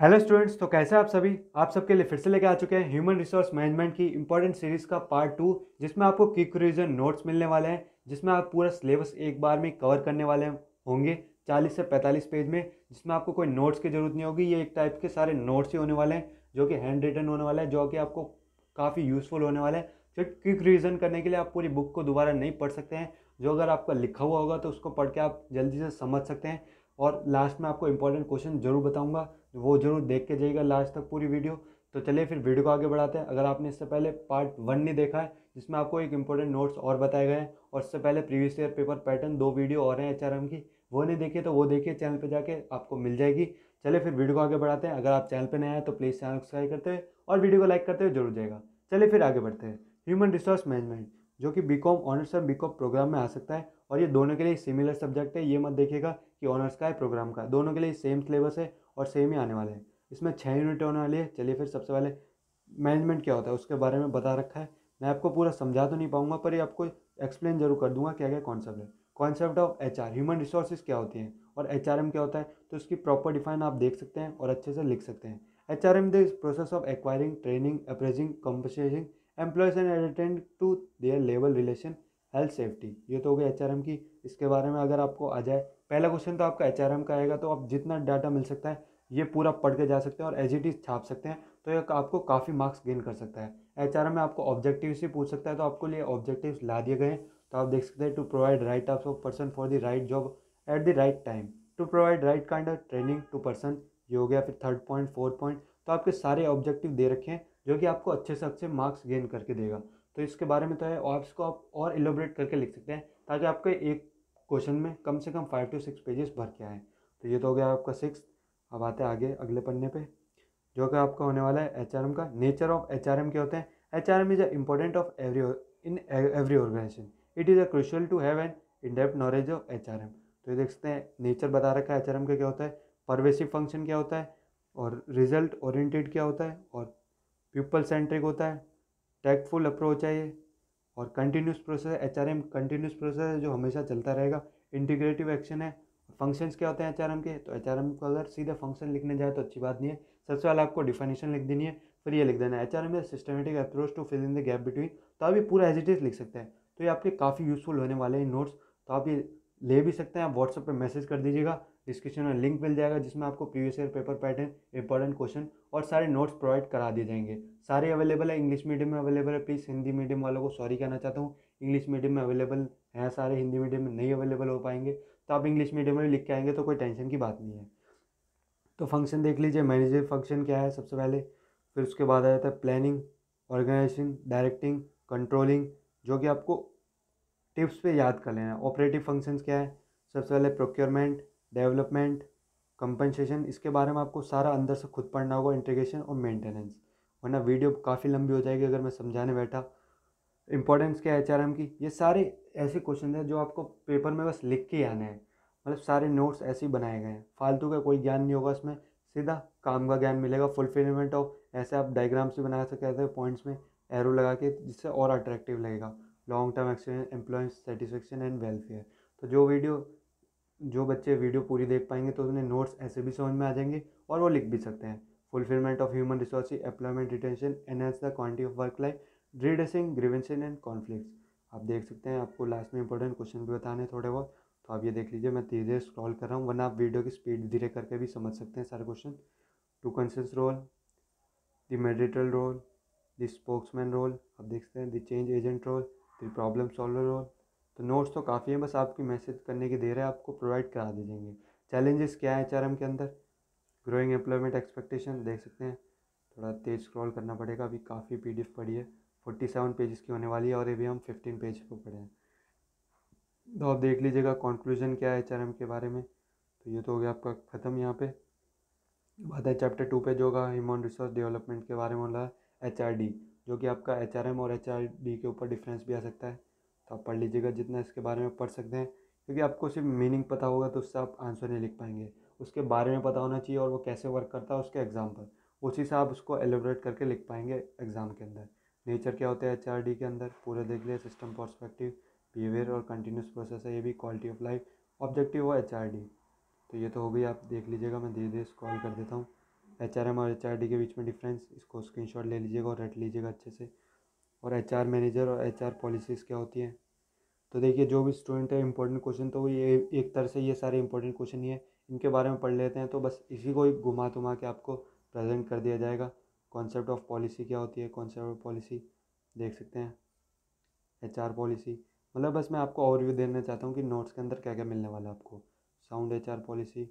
Hello students तो कैसे आप सभी? आप सबके लिए फिर से लेके आ चुके हैं ह्यूमन रिसोर्स मैनेजमेंट की इंपॉर्टेंट सीरीज़ का पार्ट टू, जिसमें आपको क्विक रिविजन नोट्स मिलने वाले हैं, जिसमें आप पूरा सिलेबस एक बार में कवर करने वाले होंगे 40 से 45 पेज में, जिसमें आपको कोई नोट्स की ज़रूरत नहीं होगी। ये एक टाइप के सारे नोट्स ही होने वाले हैं, जो कि हैंड रिटन होने वाला है, जो कि आपको काफ़ी यूज़फुल होने वाला है। फिर क्विक रिविजन करने के लिए आप पूरी बुक को दोबारा नहीं पढ़ सकते हैं, जो अगर आपका लिखा हुआ होगा तो उसको पढ़ के आप जल्दी से समझ सकते हैं। और लास्ट में आपको इंपॉर्टेंट क्वेश्चन ज़रूर बताऊँगा, वो ज़रूर देख के जाइएगा लास्ट तक पूरी वीडियो तो चलिए फिर वीडियो को आगे बढ़ाते हैं। अगर आपने इससे पहले पार्ट वन नहीं देखा है, जिसमें आपको एक इंपॉर्टेंट नोट्स और बताए गए हैं, और इससे पहले प्रीवियस ईयर पेपर पैटर्न दो वीडियो और हैं एच की, वो नहीं देखिए तो वो देखिए चैनल पर जाके आपको मिल जाएगी। चलिए फिर वीडियो को आगे बढ़ाते हैं। अगर आप चैनल पर नए आए तो प्लीज़ चैनल सब्सक्राइब करते हुए और वीडियो को लाइक करते हुए ज़रूर जाएगा चलिए फिर आगे बढ़ते हैं। ह्यूमन रिसोर्स मैनेजमेंट जो कि बी कॉम ऑनर्स और बी कॉम प्रोग्राम में आ सकता है। और ये दोनों के लिए सिमिलर सब्जेक्ट है, ये मत देखिएगा कि ऑनर्स का है प्रोग्राम का दोनों के लिए सेम सिलेबस है और सेम ही आने वाले हैं। इसमें छः यूनिट होने वाली है। चलिए फिर सबसे पहले मैनेजमेंट क्या होता है, उसके बारे में बता रखा है। मैं आपको पूरा समझा तो नहीं पाऊँगा, पर ये आपको एक्सप्लेन ज़रूर कर दूँगा क्या क्या कॉन्सेप्ट है। Concept of H R human resources क्या होती हैं और एच आर एम क्या होता है तो इसकी प्रॉपर डिफाइन आप देख सकते हैं और अच्छे से लिख सकते हैं। H R M the process of acquiring training appraising compensating employees and attend to their level relation, health safety. ये तो हो गया एच आर एम की। इसके बारे में अगर आपको आ जाए, पहला क्वेश्चन तो आपका एच आर एम का आएगा तो आप जितना डाटा मिल सकता है, ये पूरा पढ़ के जा सकते हैं और एज इट इज़ छाप सकते हैं तो ये आपको काफ़ी मार्क्स गेन कर सकता है। एच आर एम में आपको ऑब्जेक्टिव से पूछ सकता है तो आपको लिए ऑब्जेक्टिव ला दिए गए हैं। तो आप देख सकते हैं to provide right types of person for the right job at the right time to provide right kind of training to person ये हो गया फिर थर्ड पॉइंट फोर्थ पॉइंट तो आपके सारे ऑब्जेक्टिव दे रखे हैं, जो कि आपको अच्छे से अच्छे मार्क्स गेन करके देगा। तो इसके बारे में तो है और इसको आप और एलोबरेट करके लिख सकते हैं, ताकि आपके एक क्वेश्चन में कम से कम फाइव टू सिक्स पेजेस भर के आए। तो ये तो हो गया आपका सिक्स अब आते हैं आगे, अगले पन्ने पे, जो कि आपका होने वाला है एचआरएम का। नेचर ऑफ़ एचआरएम क्या होते हैं? H R M is a important of every in every organization it is a crucial to have an in depth knowledge of H R M तो ये देख सकते हैं नेचर बता रखा है एच आर एम का क्या होता है? परवेसिव फ़ंक्शन क्या होता है? और रिज़ल्ट ओरिएंटेड क्या होता है? और पीपल सेंट्रिक होता है टैक्टफुल अप्रोच है ये, और continuous process H R M continuous process है जो हमेशा चलता रहेगा। इंटीग्रेटिव एक्शन है, फ़ंक्शंस क्या होते हैं एच आर एम के? तो एच आर एम को अगर सीधे फ़ंक्शन लिखने जाए तो अच्छी बात नहीं है। सबसे पहले आपको डिफिनेशन लिख देनी है, फिर ये लिख देना है। H R M systematic approach to fill in the gap between तो आप ये पूरा एजिटेज लिख सकते हैं। तो ये आपके काफ़ी यूज़फुल होने वाले हैं नोट्स तो आप ये ले भी सकते हैं। आप व्हाट्सएप पर मैसेज कर दीजिएगा। डिस्क्रिप्शन में लिंक मिल जाएगा जिसमें आपको previous year paper pattern important question और सारे नोट्स प्रोवाइड करा दिए जाएँगे। सारे अवेलेबल है। इंग्लिश मीडियम में अवेलेबल है। प्लीज़ हिंदी मीडियम वालों को सॉरी कहना चाहता हूँ। इंग्लिश मीडियम में अवेलेबल हैं सारे। हिंदी मीडियम में नहीं अवेलेबल हो पाएँगे। तो आप इंग्लिश मीडियम में लिख के आएँगे तो कोई टेंशन की बात नहीं है। तो फ़ंक्शन देख लीजिए। मैनेजर फ़ंक्शन क्या है सबसे पहले? फिर उसके बाद आ जाता है प्लानिंग ऑर्गेनाइजिंग डायरेक्टिंग कंट्रोलिंग जो कि आपको टिप्स पे याद कर लेना। ऑपरेटिव फ़ंक्शंस क्या है? सबसे पहले प्रोक्योरमेंट, डेवलपमेंट, कंपनसेशन, इसके बारे में आपको सारा अंदर से खुद पढ़ना होगा इंटीग्रेशन और मेंटेनेंस वरना वीडियो काफ़ी लंबी हो जाएगी अगर मैं समझाने बैठा। इंपॉर्टेंस क्या है एचआरएम की? ये सारे ऐसे क्वेश्चन हैं जो आपको पेपर में बस लिख के आने हैं। मतलब सारे नोट्स ऐसे ही बनाए गए हैं। फालतू का कोई ज्ञान नहीं होगा इसमें। सीधा काम का ज्ञान मिलेगा। फुलफिलमेंट ऑफ़ ऐसे आप डायग्राम्स भी बना सकते हैं पॉइंट्स में। एरो लगा के, जिससे और अट्रैक्टिव लगेगा। Long term experience employee satisfaction and welfare तो जो वीडियो जो बच्चे वीडियो पूरी देख पाएँगे तो उन्हें नोट्स ऐसे भी समझ में आ जाएँगे और वो लिख भी सकते हैं। Fulfilment of human resource employment retention enhance the quantity of work life redressing grievance and conflict आप देख सकते हैं, आपको लास्ट में इंपॉर्टेंट क्वेश्चन भी बताने थोड़े बहुत। तो आप ये देख लीजिए, मैं धीरे धीरे स्क्रॉल कर रहा हूँ, वरना आप वीडियो की स्पीड धीरे करके भी समझ सकते हैं सारे question to consensus role the mediator role the spokesman role आप देख सकते हैं the change agent role the problem solver role तो नोट्स तो काफ़ी हैं, बस आपकी मैसेज करने की देर है, आपको प्रोवाइड करा दी जाएँगे चैलेंजेस क्या है एचआरएम के अंदर? ग्रोइंग एम्प्लॉयमेंट एक्सपेक्टेशन देख सकते हैं। थोड़ा तेज स्क्रॉल करना पड़ेगा, अभी काफ़ी पीडीएफ पड़ी है। फोर्टी सेवन पेजेस की होने वाली है और अभी हम फिफ्टीन पेज को पढ़े हैं। तो आप देख लीजिएगा कंक्लूजन क्या है एचआरएम के बारे में। तो ये तो हो गया आपका ख़त्म यहाँ पे। बात है चैप्टर टू पे जो होगा ह्यूमन रिसोर्स डेवलपमेंट के बारे में बोला है एच जो कि आपका एचआरएम और एचआरडी के ऊपर डिफरेंस भी आ सकता है। तो आप पढ़ लीजिएगा जितना इसके बारे में पढ़ सकते हैं, क्योंकि आपको सिर्फ़ मीनिंग पता होगा तो उससे आप आंसर नहीं लिख पाएँगे। उसके बारे में पता होना चाहिए और वो कैसे वर्क करता है उसके एग्ज़ाम पर। उसी से आप उसको एलिब्रेट करके लिख पाएँगे एग्ज़ाम के अंदर। नेचर क्या होता है एच के अंदर? पूरे देख लिया सिस्टम पर्सपेक्टिव बिहेवियर और कंटिन्यूस प्रोसेस है, ये भी क्वालिटी ऑफ़ लाइफ ऑब्जेक्टिव हुआ एच तो ये तो हो गई, आप देख लीजिएगा, मैं धीरे धीरे स्क्रॉल कर देता हूँ। एच आर एम और एच आर डी के बीच में डिफरेंस इसको स्क्रीनशॉट ले लीजिएगा और रट लीजिएगा अच्छे से। और एच आर मैनेजर और एच आर पॉलिसीज़ क्या होती हैं? तो देखिए, जो भी स्टूडेंट है इंपॉर्टेंट क्वेश्चन तो ये एक तरह से ये सारे इंपॉर्टेंट क्वेश्चन ही है। इनके बारे में पढ़ लेते हैं तो बस इसी को ही घुमा तुमा के आपको प्रेजेंट कर दिया जाएगा। कॉन्सेप्ट ऑफ़ पॉलिसी क्या होती है? कॉन्सेप्ट ऑफ़ पॉलिसी देख सकते हैं। एच आर पॉलिसी मतलब बस मैं आपको ओवरव्यू देना चाहता हूँ कि नोट्स के अंदर क्या क्या मिलने वाला है आपको। Sound H R policy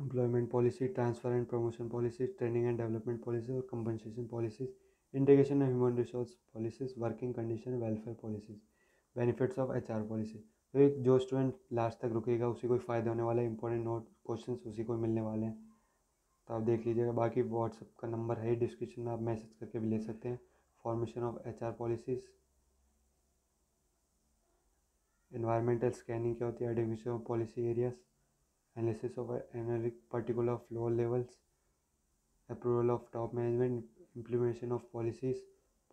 employment policy transfer and promotion policies training and development policy और compensation policies integration of human resource policies working condition welfare policies benefits of H R policy तो एक जो स्टूडेंट लास्ट तक रुकेगा, उसी को फ़ायदा होने वाला है इंपॉर्टेंट नोट क्वेश्चन उसी को मिलने वाले हैं। तो आप देख लीजिएगा, बाकी व्हाट्सअप का नंबर है डिस्क्रिप्शन में आप मैसेज करके भी ले सकते हैं। Formation of H R policies environmental scanning क्या होती है identification of policy areas of analytic particular floor levels approval of top management implementation of policies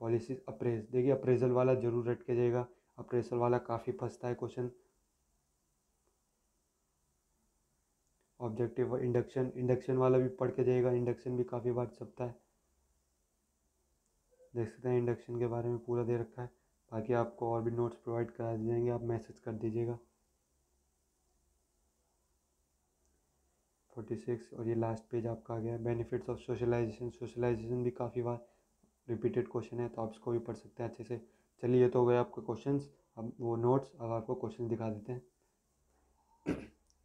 policies appraise देखिए अप्रेजल वाला ज़रूर रट के जाएगा। अप्रेजल वाला काफ़ी फंसता है क्वेश्चन ऑब्जेक्टिव इंडक्शन इंडक्शन वाला भी पढ़ के जाएगा। इंडक्शन भी काफ़ी बार छपता है। देख सकते हैं इंडक्शन के बारे में पूरा दे रखा है। बाकी आपको और भी नोट्स प्रोवाइड करा दिए जाएँगे। आप मैसेज कर दीजिएगा। फोर्टी सिक्स और ये लास्ट पेज आपका आ गया बेनिफिट्स ऑफ़ सोशलाइजेशन सोशलाइजेशन भी काफ़ी बार रिपीटेड क्वेश्चन है तो आप इसको भी पढ़ सकते हैं अच्छे से। चलिए, ये तो हो गए आपके क्वेश्चंस अब वो नोट्स अब आपको क्वेश्चन दिखा देते हैं।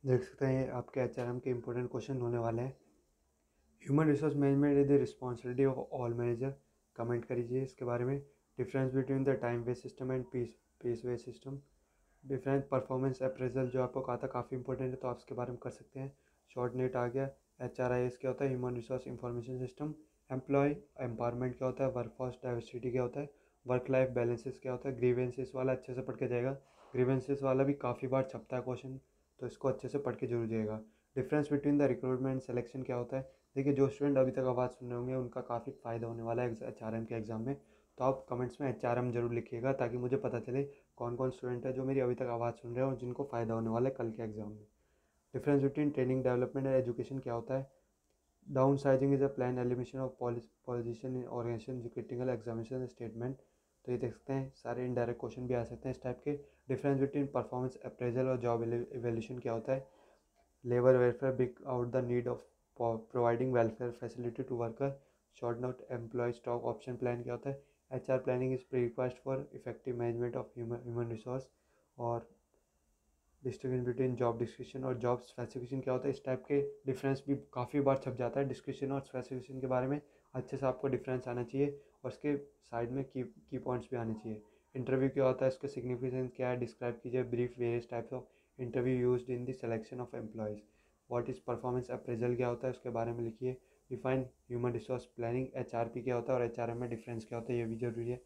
देख सकते हैं, ये आपके एचआरएम के इंपॉर्टेंट क्वेश्चन होने वाले हैं। Human resource management is the responsibility of all manager comment करीजिए इसके बारे में। Difference between the time waste system and piece piece waste system difference performance appraisal जो आपको कहा था काफ़ी इंपॉर्टेंट है तो आप इसके बारे में कर सकते हैं। शॉर्ट नेट आ गया एच आर आई एस क्या होता है? Human resource information system employee empowerment क्या होता है? वर्क फोर्स डाइवर्सिटी क्या होता है? वर्क लाइफ बैलेंसेस क्या होता है? ग्रीवेंसेस वाला अच्छे से पढ़ के जाएगा। ग्रीवेंसेस वाला भी काफ़ी बार छपता है क्वेश्चन तो इसको अच्छे से पढ़ के ज़रूर जाएगा। Difference between the recruitment selection क्या होता है? देखिए, जो स्टूडेंट अभी तक आवाज़ सुन रहे होंगे, उनका काफ़ी फ़ायदा होने वाला है एच आर एम के एग्ज़ाम में। तो आप कमेंट्स में एच आर एम ज़रूर लिखिएगा, ताकि मुझे पता चले कौन कौन स्टूडेंट है जो मेरी अभी तक आवाज़ सुन रहे हैं और जिनको फ़ायदा होने वाला है कल के एग्ज़ाम में। Difference between training development and education क्या होता है? Downsizing is a plan elimination of politician in organization critical examination statement तो ये देख सकते हैं, सारे इनडायरेक्ट क्वेश्चन भी आ सकते हैं इस टाइप के। डिफरेंस बिटवीन परफॉर्मेंस अप्रेजल और जॉब एवेल्यूशन क्या होता है? Labour welfare big out the need of providing welfare facility to worker short note employee stock option plan क्या होता है? H R planning is pre request for effective management of human resource और distinguish between job description और job specification क्या होता है? इस type के डिफरेंस भी काफ़ी बार छप जाता है डिस्क्रिप्शन और स्पेसिफिकेशन के बारे में। अच्छे से आपको डिफरेंस आना चाहिए और उसके साइड में की की पॉइंट्स भी आने चाहिए। इंटरव्यू क्या होता है? इसके सिग्निफिकेंस क्या है? डिस्क्राइब कीजिए brief various types of interview use in the selection of employees what is performance appraisal क्या होता है? उसके बारे में लिखिए। Define human resource planning H R P क्या होता है? और एच आर एम में डिफरेंस क्या होता है? ये भी ज़रूरी है।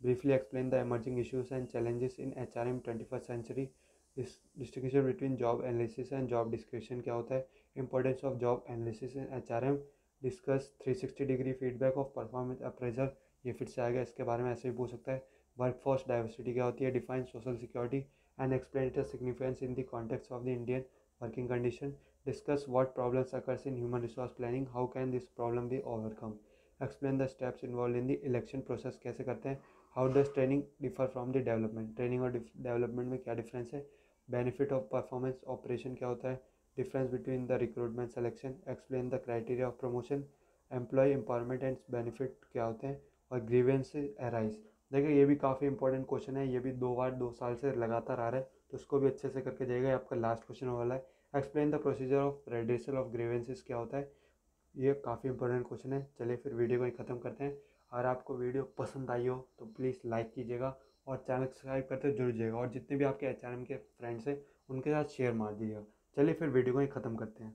Briefly explain the emerging issues and challenges in H R M twenty first century distinction between job analysis and job description क्या होता है? Importance of job analysis in H R M discuss three sixty degree feedback of performance appraisal, ये फिर से आएगा, इसके बारे में ऐसे भी पूछ सकता है। वर्क फोर्स डाइवर्सिटी क्या होती है? Define social security and explain it significance in the context of the Indian working condition. Discuss what problems occurs in human resource planning, how can this problem be overcome? Explain the steps involve in the election process, कैसे करते हैं? How does training differ from the development? Training और development में क्या difference है? Benefit of performance operation क्या होता है? Difference between the recruitment selection, explain the criteria of promotion employee empowerment and benefit क्या होते हैं? और ग्रीवेंस एराइज। देखिए, ये भी काफ़ी इंपॉर्टेंट क्वेश्चन है। ये भी दो बार, दो साल से लगातार आ रहा है तो उसको भी अच्छे से करके जाएगा आपका लास्ट क्वेश्चन वाला है। Explain the procedure of redressal of grievances क्या होता है? ये काफ़ी इंपॉर्टेंट क्वेश्चन है। चलिए फिर वीडियो को ही ख़त्म करते हैं। अगर आपको वीडियो पसंद आई हो तो प्लीज़ लाइक कीजिएगा। और चैनल सब्सक्राइब करते जुड़ जाएगा और जितने भी आपके एच के फ्रेंड्स हैं, उनके साथ शेयर मार दीजिएगा। चलिए फिर वीडियो को ही ख़त्म करते हैं।